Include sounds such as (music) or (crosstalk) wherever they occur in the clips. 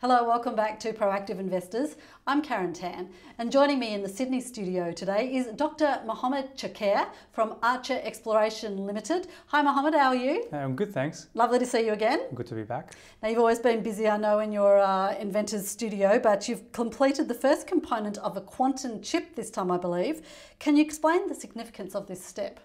Hello, welcome back to Proactive Investors. I'm Karen Tan, and joining me in the Sydney studio today is Dr. Mohammad Choucair from Archer Exploration Limited. Hi, Mohammad, how are you? I'm good, thanks. Lovely to see you again. Good to be back. Now, you've always been busy, I know, in your uh, Inventors studio, but you've completed the first component of a quantum chip this time, I believe. Can you explain the significance of this step?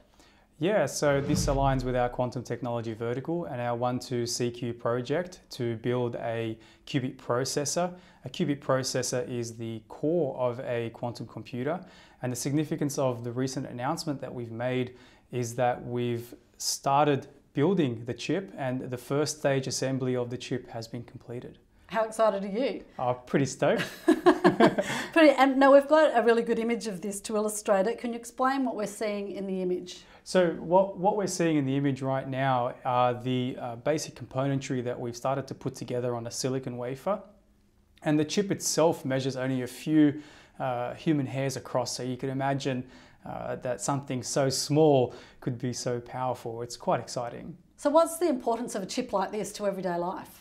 Yeah, so this aligns with our quantum technology vertical and our 12CQ project to build a qubit processor. A qubit processor is the core of a quantum computer, and the significance of the recent announcement that we've made is that we've started building the chip, and the first stage assembly of the chip has been completed. How excited are you? Oh, pretty stoked. (laughs) pretty, and now we've got a really good image of this to illustrate it. Can you explain what we're seeing in the image? So what, what we're seeing in the image right now are the uh, basic componentry that we've started to put together on a silicon wafer. And the chip itself measures only a few uh, human hairs across. So you can imagine uh, that something so small could be so powerful. It's quite exciting. So what's the importance of a chip like this to everyday life?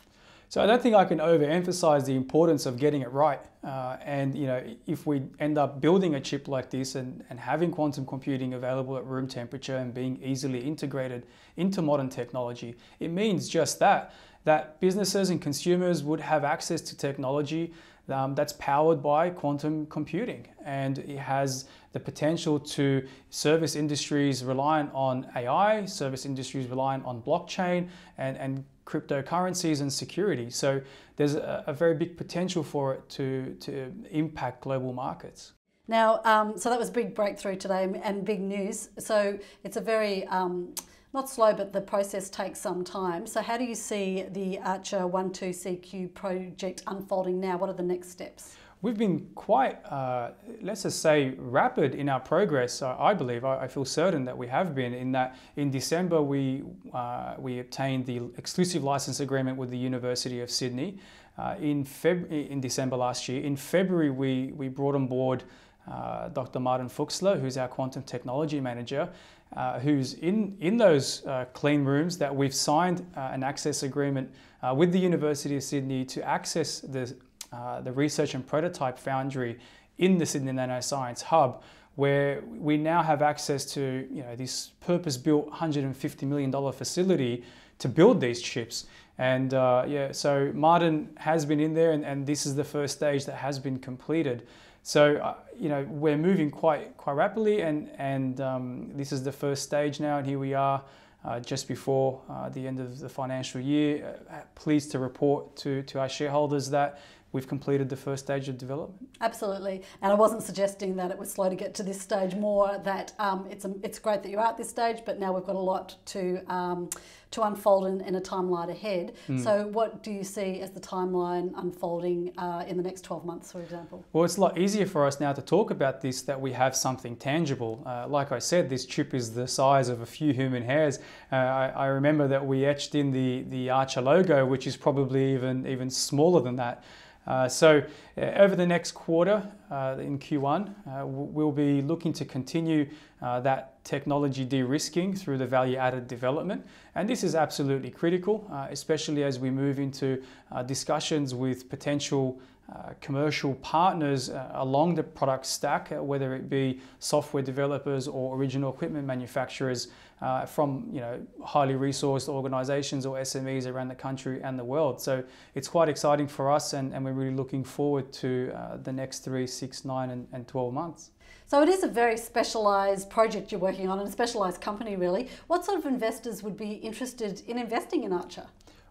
So I don't think I can overemphasize the importance of getting it right. Uh, and you know, if we end up building a chip like this and, and having quantum computing available at room temperature and being easily integrated into modern technology, it means just that, that businesses and consumers would have access to technology um, that's powered by quantum computing. And it has the potential to service industries reliant on AI, service industries reliant on blockchain, and, and cryptocurrencies and security. So there's a, a, very big potential for it to, to impact global markets. Now, um, so that was a big breakthrough today and big news. So it's a very, um, not slow, but the process takes some time. So how do you see the Archer 12CQ project unfolding now? What are the next steps? we've been quite, uh, let's just say, rapid in our progress. Uh, I believe, I, I, feel certain that we have been. In that, in December we uh, we obtained the exclusive license agreement with the University of Sydney. Uh, in Feb in December last year. In February, we we brought on board. Uh, Dr. Martin Fuechsle, who's our quantum technology manager, uh, who's in, in those clean rooms that we've signed an access agreement with the University of Sydney to access the uh, the research and prototype foundry in the Sydney Nanoscience Hub, where we now have access to you know this purpose-built $150 million facility to build these chips. And uh, yeah, so Martin has been in there, and, and this is the first stage that has been completed. So uh, you know we're moving quite quite rapidly, and and um, this is the first stage now, and here we are. Uh, just before uh, the end of the financial year. Uh, pleased to report to, to our shareholders that we've completed the first stage of development. Absolutely, and I wasn't suggesting that it was slow to get to this stage. More that um, it's a, it's great that you're at this stage, but now we've got a lot to um, to unfold in, in, a timeline ahead. Mm. So, what do you see as the timeline unfolding uh, in the next 12 months, for example? Well, it's a lot easier for us now to talk about this that we have something tangible. Uh, like I said, this chip is the size of a few human hairs. Uh, I, I remember that we etched in the the Archer logo, which is probably even even smaller than that. Uh, so uh, over the next quarter uh, in Q1, uh, we'll be looking to continue uh, that technology de-risking through the value-added development. And this is absolutely critical, uh, especially as we move into discussions with potential uh, commercial partners uh, along the product stack, uh, whether it be software developers or original equipment manufacturers uh, from you know highly resourced organizations or SMEs around the country and the world. So it's quite exciting for us, and, and we're really looking forward to uh, the next three, six, nine, and, and 12 months. So it is a very specialised project you're working on and a specialised company really. What sort of investors would be interested in investing in Archer?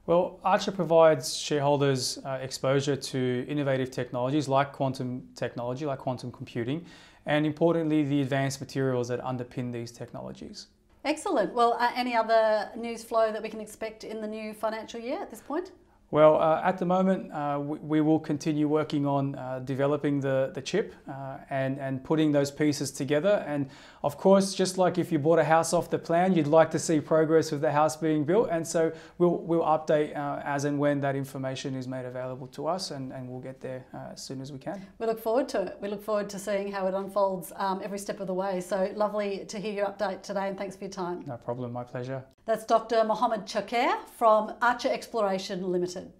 Well, Archer provides shareholders uh, exposure to innovative technologies like quantum technology, like quantum computing, and importantly, the advanced materials that underpin these technologies. Excellent. Well, uh, any other news flow that we can expect in the new financial year at this point? Well, uh, at the moment, uh, we, we, will continue working on uh, developing the, the chip uh, and, and putting those pieces together. And of course, just like if you bought a house off the plan, you'd like to see progress with the house being built. And so we'll, we'll update uh, as and when that information is made available to us, and, and we'll get there uh, as soon as we can. We look forward to it. We look forward to seeing how it unfolds um, every step of the way. So lovely to hear your update today, and thanks for your time. No problem, my pleasure. That's Dr. Mohammad Choucair from Archer Exploration Limited.